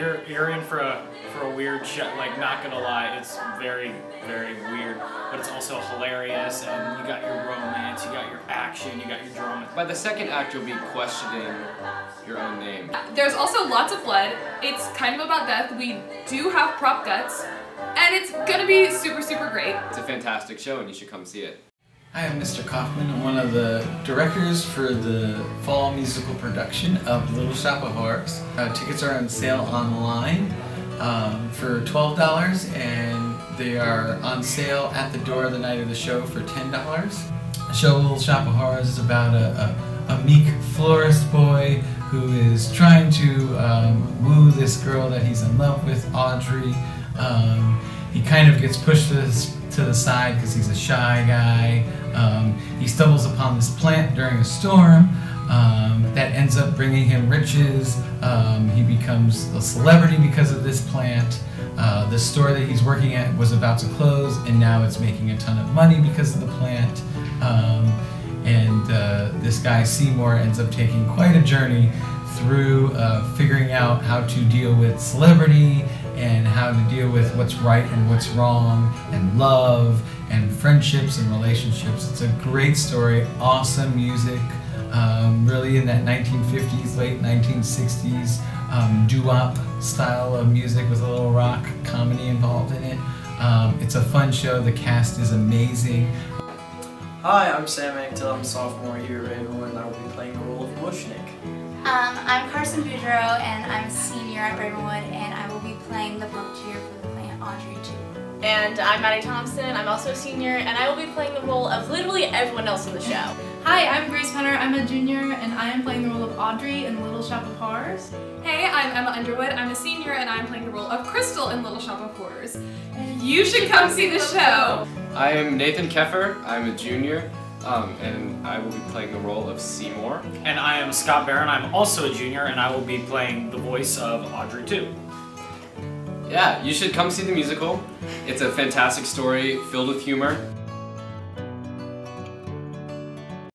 you're you're in for a for a weird show. Like, not gonna lie, it's very very weird, but it's also hilarious. And you got your romance, you got your action, you got your drama. By the second act, you'll be questioning your own name. Uh, there's also lots of blood. It's kind of about death. We do have prop guts, and it's gonna be super super great. It's a fantastic show, and you should come see it. Hi, I'm Mr. Kaufman. I'm one of the directors for the fall musical production of Little Shop of Horrors. Uh, tickets are on sale online um, for $12 and they are on sale at the door the night of the show for $10. The show Little Shop of Horrors is about a, a, a meek florist boy who is trying to um, woo this girl that he's in love with, Audrey. Um, he kind of gets pushed to the, to the side because he's a shy guy. Um, stumbles upon this plant during a storm um, that ends up bringing him riches. Um, he becomes a celebrity because of this plant. Uh, the store that he's working at was about to close, and now it's making a ton of money because of the plant. Um, and uh, this guy Seymour ends up taking quite a journey through uh, figuring out how to deal with celebrity and how to deal with what's right and what's wrong and love and friendships and relationships. It's a great story, awesome music, um, really in that 1950s, late 1960s um, doo-wop style of music with a little rock comedy involved in it. Um, it's a fun show. The cast is amazing. Hi, I'm Sam Anctil. I'm a sophomore here at Ravenwood and I will be playing the role of Mushnik. Um, I'm Carson Boudreau and I'm a senior at Ravenwood and I will be playing the puppeteer for the plant Audrey 2. And I'm Maddie Thompson, I'm also a senior, and I will be playing the role of literally everyone else in the show. Hi, I'm Grace Penner, I'm a junior, and I am playing the role of Audrey in Little Shop of Horrors. Hey, I'm Emma Underwood. I'm a senior, and I'm playing the role of Crystal in Little Shop of Horrors. You should come see the show. I am Nathan Keffer. I'm a junior, um, and I will be playing the role of Seymour. And I am Scott Barron. I'm also a junior, and I will be playing the voice of Audrey 2. Yeah, you should come see the musical. It's a fantastic story filled with humor.